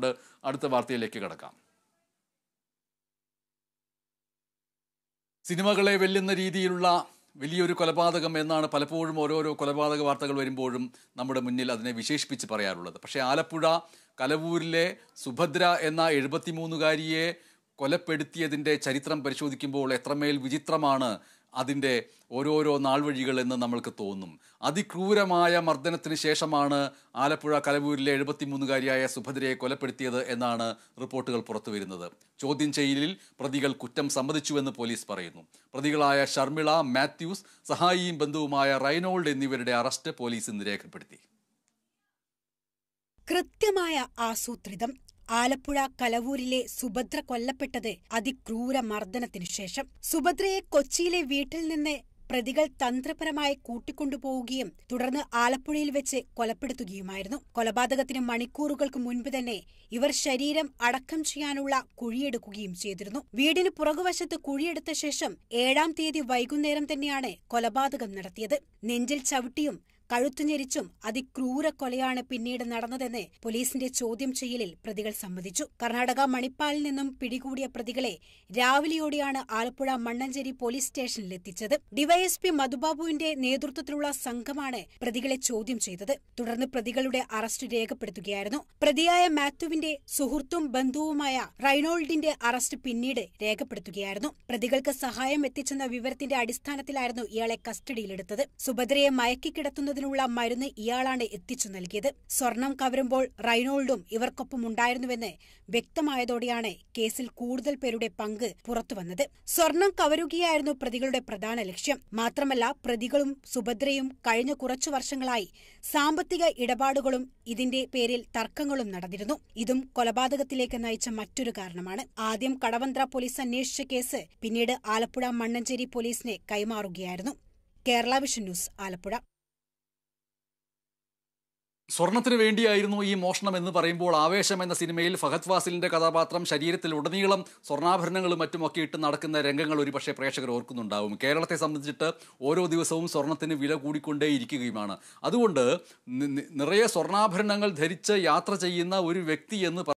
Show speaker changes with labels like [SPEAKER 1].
[SPEAKER 1] ചേരുന്നുണ്ട് അടുത്ത വാർത്തയിലേക്ക് കിടക്കാം. സിനിമകളെ വെല്ലുന്ന രീതിയിലുള്ള വലിയൊരു കൊലപാതകം എന്നാണ് പലപ്പോഴും ഓരോരോ കൊലപാതക വാർത്തകൾ വരുമ്പോഴും നമ്മുടെ മുന്നിൽ അതിനെ വിശേഷിപ്പിച്ച് പറയാറുള്ളത്. പക്ഷേ ആലപ്പുഴ കലവൂരിലെ സുഭദ്ര എന്ന എഴുപത്തിമൂന്നുകാരിയെ കൊലപ്പെടുത്തിയതിന്റെ ചരിത്രം പരിശോധിക്കുമ്പോൾ എത്രമേൽ വിചിത്രമാണ് അതിന്റെ ഓരോരോ നാൾവഴികൾ എന്ന് നമ്മൾക്ക് തോന്നും. അതിക്രൂരമായ മർദ്ദനത്തിന് ശേഷമാണ് ആലപ്പുഴ കലവൂരിലെ എഴുപത്തിമൂന്നുകാരിയായ സുഭദ്രയെ കൊലപ്പെടുത്തിയത് എന്നാണ് റിപ്പോർട്ടുകൾ പുറത്തു വരുന്നത്. ചോദ്യം ചെയ്യലിൽ പ്രതികൾ കുറ്റം സമ്മതിച്ചുവെന്ന് പോലീസ് പറയുന്നു. പ്രതികളായ ഷർമിള മാത്യൂസ് സഹായിയും ബന്ധുവുമായ റൈനോൾഡ് എന്നിവരുടെ അറസ്റ്റ് പോലീസ് ഇന്ന് രേഖപ്പെടുത്തി.
[SPEAKER 2] കൃത്യമായ ആസൂത്രിതം ആലപ്പുഴ കലവൂരിലെ സുഭദ്ര കൊല്ലപ്പെട്ടത് അതിക്രൂര മർദ്ദനത്തിനു ശേഷം. സുഭദ്രയെ കൊച്ചിയിലെ വീട്ടിൽ നിന്ന് പ്രതികൾ തന്ത്രപരമായി കൂട്ടിക്കൊണ്ടുപോവുകയും തുടർന്ന് ആലപ്പുഴയിൽ വെച്ച് കൊലപ്പെടുത്തുകയുമായിരുന്നു. കൊലപാതകത്തിന് മണിക്കൂറുകൾക്ക് മുൻപ് തന്നെ ഇവർ ശരീരം അടക്കം ചെയ്യാനുള്ള കുഴിയെടുക്കുകയും ചെയ്തിരുന്നു. വീടിന് പുറകുവശത്ത് കുഴിയെടുത്ത ശേഷം ഏഴാം തീയതി വൈകുന്നേരം തന്നെയാണ് കൊലപാതകം നടത്തിയത്. നെഞ്ചിൽ ചവിട്ടിയും കഴുത്തുഞെരിച്ചും അതിക്രൂര കൊലയാണ് പിന്നീട് നടന്നതെന്ന് പോലീസിന്റെ ചോദ്യം ചെയ്യലിൽ പ്രതികൾ സമ്മതിച്ചു. കർണാടക മണിപ്പാലിൽ നിന്നും പിടികൂടിയ പ്രതികളെ രാവിലെയോടെയാണ് ആലപ്പുഴ മണ്ണഞ്ചേരി പോലീസ് സ്റ്റേഷനിലെത്തിച്ചത് ഡിവൈഎസ്പി മധുബാബുവിന്റെ നേതൃത്വത്തിലുള്ള സംഘമാണ് പ്രതികളെ ചോദ്യം ചെയ്തത്. തുടർന്ന് പ്രതികളുടെ അറസ്റ്റ് രേഖപ്പെടുത്തുകയായിരുന്നു. പ്രതിയായ മാത്യുവിന്റെ സുഹൃത്തും ബന്ധുവുമായ റൈനോൾഡിന്റെ അറസ്റ്റ് പിന്നീട് രേഖപ്പെടുത്തുകയായിരുന്നു. പ്രതികൾക്ക് സഹായം എത്തിച്ചെന്ന വിവരത്തിന്റെ അടിസ്ഥാനത്തിലായിരുന്നു ഇയാളെ കസ്റ്റഡിയിലെടുത്തത്. സുഭദ്രയെ മയക്കിക്കിടത്തുന്നതിനുള്ള മരുന്ന് ഇയാളാണ് എത്തിച്ചു നൽകിയത്. സ്വർണം കവരുമ്പോൾ റൈനോൾഡും ഇവർക്കൊപ്പം ഉണ്ടായിരുന്നുവെന്ന് വ്യക്തമായതോടെയാണ് കേസിൽ കൂടുതൽ പേരുടെ പങ്ക് പുറത്തുവന്നത് സ്വർണം കവരുകയായിരുന്നു പ്രതികളുടെ പ്രധാന ലക്ഷ്യം. മാത്രമല്ല പ്രതികളും സുഭദ്രയും കഴിഞ്ഞ കുറച്ചു വർഷങ്ങളായി സാമ്പത്തിക ഇടപാടുകളും ഇതിന്റെ പേരിൽ തർക്കങ്ങളും നടന്നിരുന്നു. ഇതും കൊലപാതകത്തിലേക്ക് നയിച്ച മറ്റൊരു കാരണമാണ്. ആദ്യം കടവന്ത്ര പോലീസ് അന്വേഷിച്ച കേസ് പിന്നീട് ആലപ്പുഴ മണ്ണഞ്ചേരി പോലീസിനെ കൈമാറുകയായിരുന്നു. Kerala vision news Alappuzha.
[SPEAKER 1] സ്വർണത്തിന് വേണ്ടിയായിരുന്നു ഈ മോഷണം എന്ന് പറയുമ്പോൾ ആവേശം എന്ന സിനിമയിൽ ഫഹദ് ഫാസിലിന്റെ കഥാപാത്രം ശരീരത്തിൽ ഉടനീളം സ്വർണാഭരണങ്ങളും മറ്റുമൊക്കെ ഇട്ട് നടക്കുന്ന രംഗങ്ങൾ ഒരുപക്ഷെ പ്രേക്ഷകർ ഓർക്കുന്നുണ്ടാവും. കേരളത്തെ സംബന്ധിച്ചിട്ട് ഓരോ ദിവസവും സ്വർണത്തിന് വില കൂടിക്കൊണ്ടേയിരിക്കുകയുമാണ് അതുകൊണ്ട് നിറയെ സ്വർണാഭരണങ്ങൾ ധരിച്ച് യാത്ര ചെയ്യുന്ന ഒരു വ്യക്തി എന്ന്